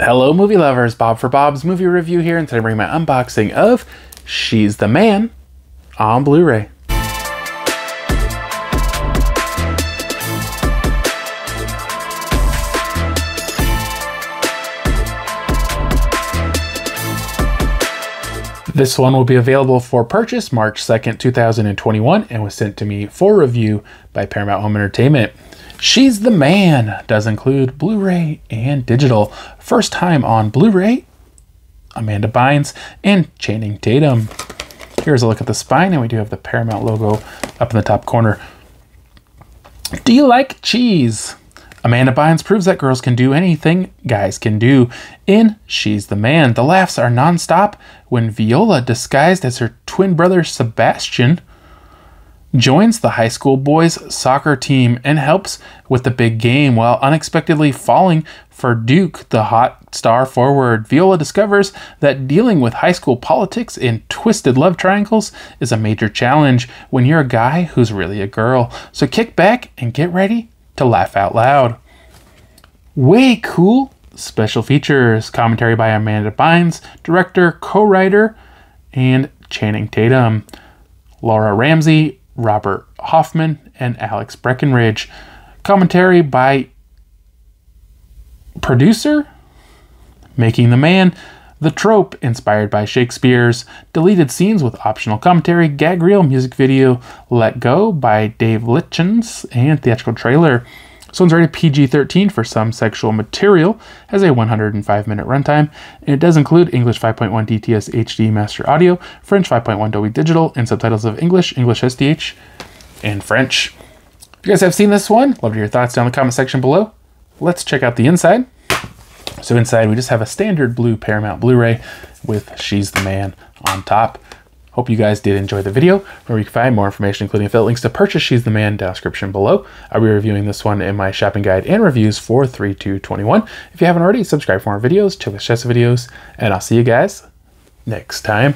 Hello, movie lovers. Bob for Bob's movie review here, and today I bring my unboxing of She's the Man on Blu ray. This one will be available for purchase March 2nd, 2021, and was sent to me for review by Paramount Home Entertainment. She's the Man does include Blu ray and digital. First time on Blu ray, Amanda Bynes and Channing Tatum. Here's a look at the spine, and we do have the Paramount logo up in the top corner. Do you like cheese? Amanda Bynes proves that girls can do anything guys can do. In She's the Man, the laughs are nonstop when Viola, disguised as her twin brother Sebastian, joins the high school boys soccer team and helps with the big game while unexpectedly falling for Duke, the hot star forward. Viola discovers that dealing with high school politics and twisted love triangles is a major challenge when you're a guy who's really a girl. So kick back and get ready to laugh out loud. Way cool special features commentary by Amanda Bynes, director, co writer, and Channing Tatum, Laura Ramsey, Robert Hoffman, and Alex Breckenridge. Commentary by producer, Making the Man, The Trope, inspired by Shakespeare's, deleted scenes with optional commentary, gag reel, music video, Let Go by Dave Litchens, and theatrical trailer. This one's rated PG 13 for some sexual material, has a 105 minute runtime, and it does include English 5.1 DTS HD Master Audio, French 5.1 Dolby Digital, and subtitles of English, English SDH, and French. If you guys have seen this one, love to hear your thoughts down in the comment section below. Let's check out the inside. So inside we just have a standard blue Paramount Blu-ray with She's the Man on top. Hope you guys did enjoy the video, where you can find more information, including affiliate links to purchase She's the Man down description below. I'll be reviewing this one in my shopping guide and reviews for 3221. If you haven't already, subscribe for more videos, check the chess videos, and I'll see you guys next time.